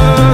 love.